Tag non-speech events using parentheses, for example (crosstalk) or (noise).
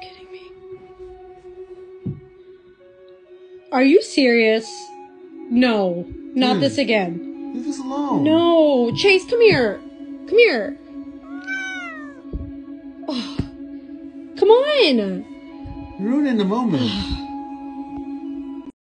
kidding me? Are you serious? No, not Dude. this again. Leave us alone. No, Chase, come here. Come here. Oh, (sighs) come on. You're ruining the moment. (sighs)